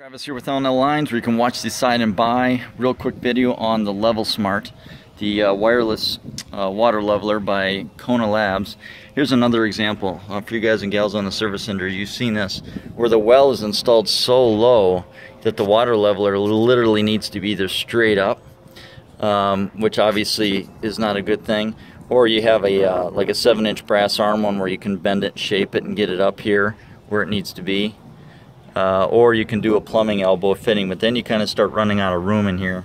Travis here with L&L Lines where you can watch the side and buy. Real quick video on the LevelSmart, the uh, wireless uh, water leveler by Kona Labs. Here's another example uh, for you guys and gals on the service center. You've seen this where the well is installed so low that the water leveler literally needs to be either straight up, um, which obviously is not a good thing, or you have a uh, like a 7 inch brass arm one where you can bend it, shape it, and get it up here where it needs to be uh, or you can do a plumbing elbow fitting but then you kind of start running out of room in here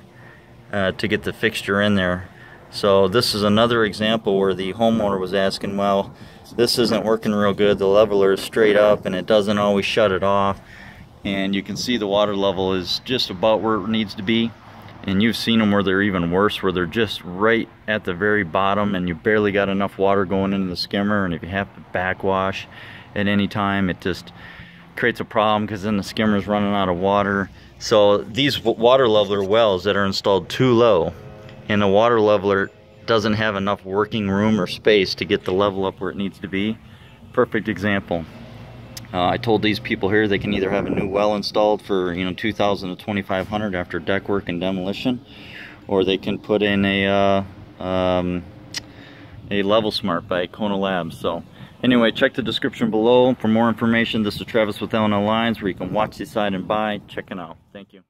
uh, to get the fixture in there. So this is another example where the homeowner was asking well this isn't working real good. The leveler is straight up and it doesn't always shut it off. And you can see the water level is just about where it needs to be. And you've seen them where they're even worse where they're just right at the very bottom and you barely got enough water going into the skimmer. And if you have to backwash at any time it just creates a problem because then the skimmer is running out of water. So these water leveler wells that are installed too low and the water leveler doesn't have enough working room or space to get the level up where it needs to be. Perfect example. Uh, I told these people here they can either have a new well installed for you know 2,000 to 2,500 after deck work and demolition, or they can put in a uh, um, a LevelSmart by Kona Labs. So Anyway, check the description below for more information. This is Travis with L&L Lines where you can watch, decide, and buy. Check it out. Thank you.